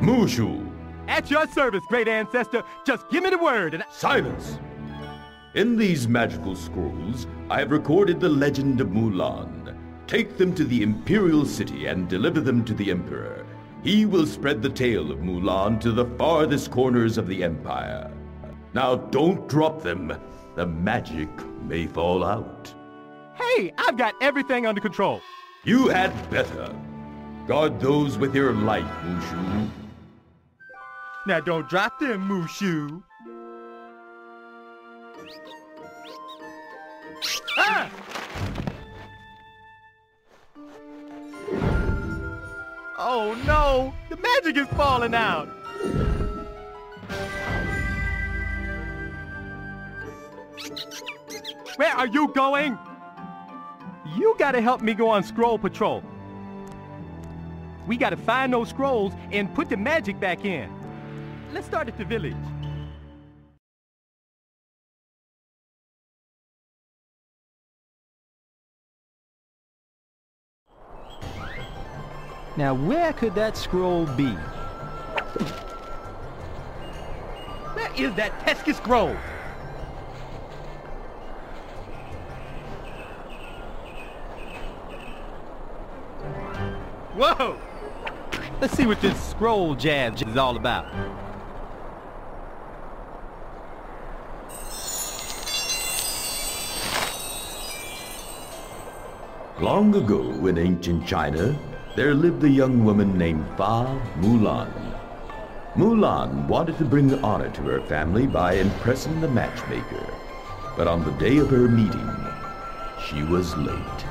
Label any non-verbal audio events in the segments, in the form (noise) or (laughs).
Mushu. At your service, great ancestor. Just give me the word and... Silence! In these magical scrolls, I have recorded the legend of Mulan. Take them to the Imperial City and deliver them to the Emperor. He will spread the tale of Mulan to the farthest corners of the Empire. Now don't drop them. The magic may fall out. Hey, I've got everything under control. You had better. Guard those with your life, Mushu. Now don't drop them, Mushu. Ah! Oh no! The magic is falling out! Where are you going? You gotta help me go on scroll patrol. We gotta find those scrolls and put the magic back in. Let's start at the village. Now, where could that scroll be? Where is that pesky scroll? Whoa! Let's see what this scroll jazz is all about. Long ago in ancient China, there lived a young woman named Fa Mulan. Mulan wanted to bring honor to her family by impressing the matchmaker. But on the day of her meeting, she was late.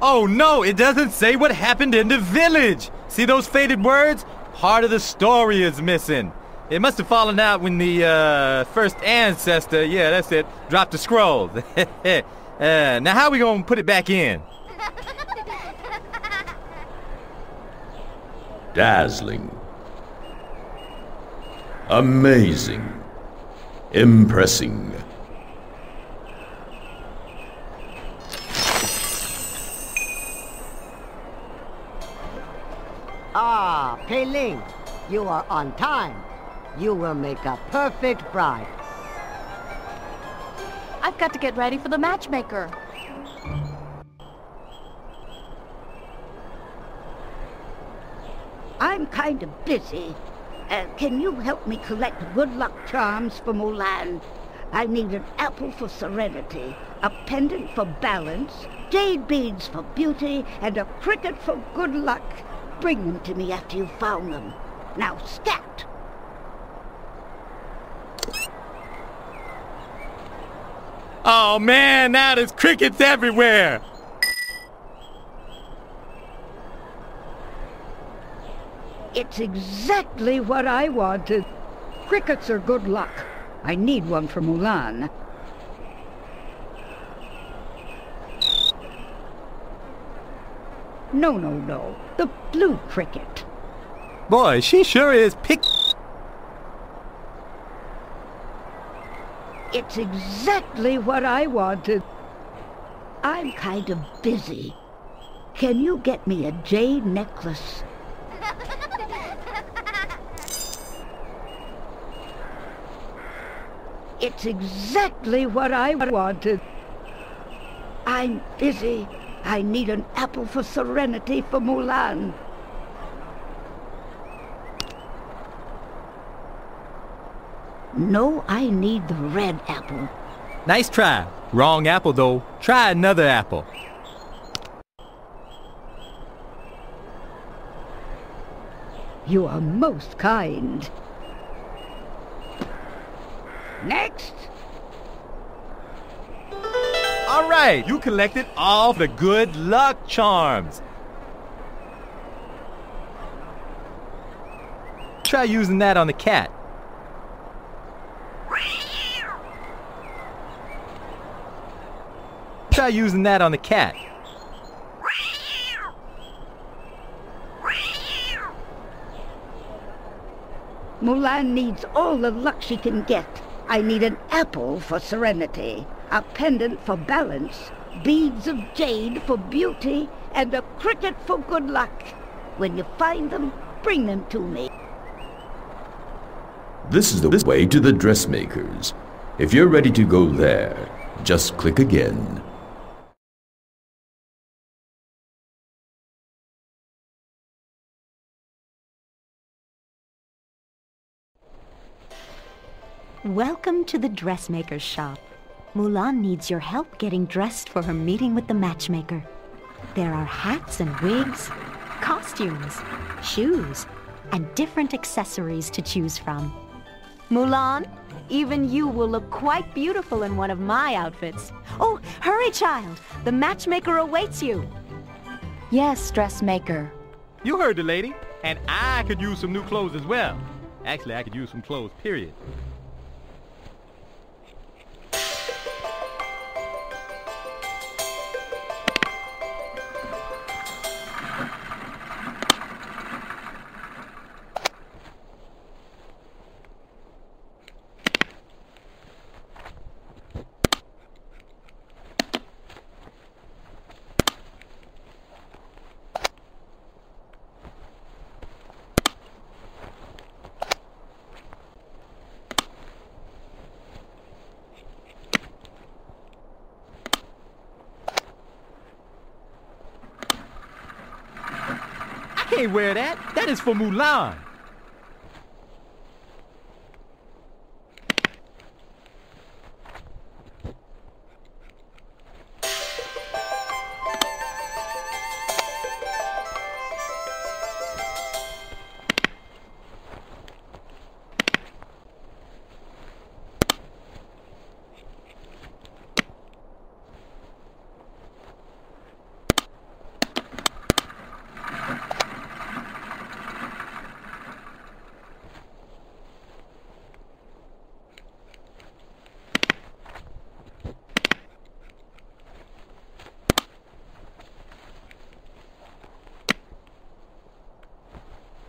Oh no, it doesn't say what happened in the village. See those faded words? Part of the story is missing. It must have fallen out when the uh, first ancestor, yeah, that's it, dropped the scrolls. (laughs) uh, now how we gonna put it back in? Dazzling. Amazing. Impressing. Ah, Pei Ling, you are on time. You will make a perfect bride. I've got to get ready for the matchmaker. I'm kind of busy. Uh, can you help me collect good luck charms for Mulan? I need an apple for serenity, a pendant for balance, jade beads for beauty, and a cricket for good luck. Bring them to me after you've found them. Now, scat! Oh man, now there's crickets everywhere! It's exactly what I wanted. Crickets are good luck. I need one for Mulan. No, no, no. The blue cricket. Boy, she sure is pick. It's exactly what I wanted. I'm kind of busy. Can you get me a jade necklace? It's exactly what I wanted. I'm busy. I need an apple for serenity for Mulan. No, I need the red apple. Nice try. Wrong apple though. Try another apple. You are most kind. Next. All right, you collected all the good luck charms. Try using that on the cat. Try using that on the cat. Mulan needs all the luck she can get. I need an apple for serenity, a pendant for balance, beads of jade for beauty, and a cricket for good luck. When you find them, bring them to me. This is the way to the dressmakers. If you're ready to go there, just click again. Welcome to the dressmaker's shop. Mulan needs your help getting dressed for her meeting with the matchmaker. There are hats and wigs, costumes, shoes, and different accessories to choose from. Mulan, even you will look quite beautiful in one of my outfits. Oh, hurry, child! The matchmaker awaits you! Yes, dressmaker. You heard the lady. And I could use some new clothes as well. Actually, I could use some clothes, period. Can't wear that. That is for Mulan.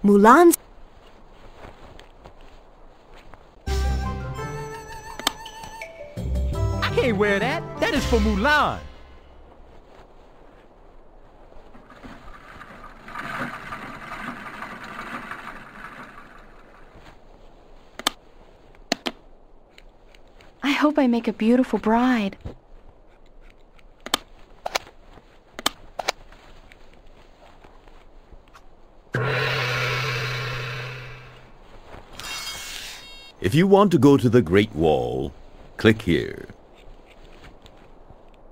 Mulan's I can't wear that. That is for Mulan. I hope I make a beautiful bride. If you want to go to the Great Wall, click here.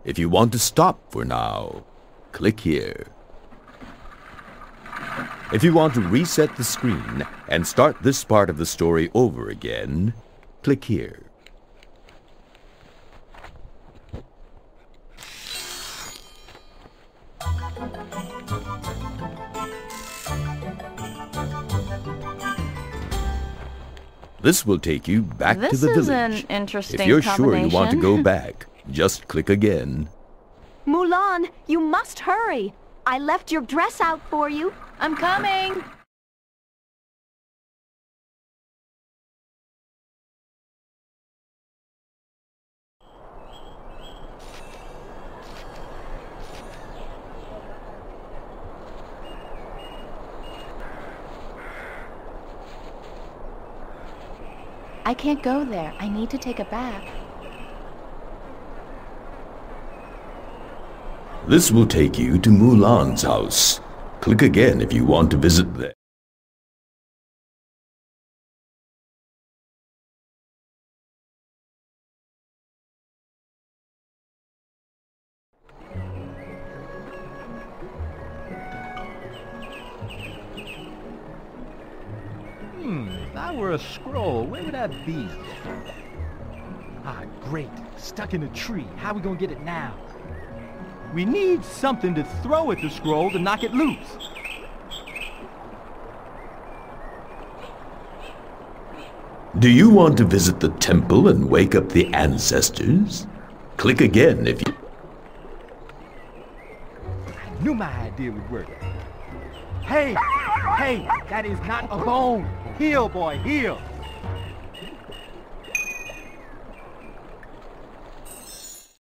If you want to stop for now, click here. If you want to reset the screen and start this part of the story over again, click here. This will take you back to the village. This the is an interesting if you're sure you want to go back, just click again. Mulan, you must hurry! I left your dress out for you. I'm coming! I can't go there. I need to take a bath. This will take you to Mulan's house. Click again if you want to visit there. Hmm, if I were a scroll, where would I be? Ah, great. Stuck in a tree. How we gonna get it now? We need something to throw at the scroll to knock it loose. Do you want to visit the temple and wake up the ancestors? Click again if you... I knew my idea would work. Hey, hey, that is not a bone. Heel, boy, heel.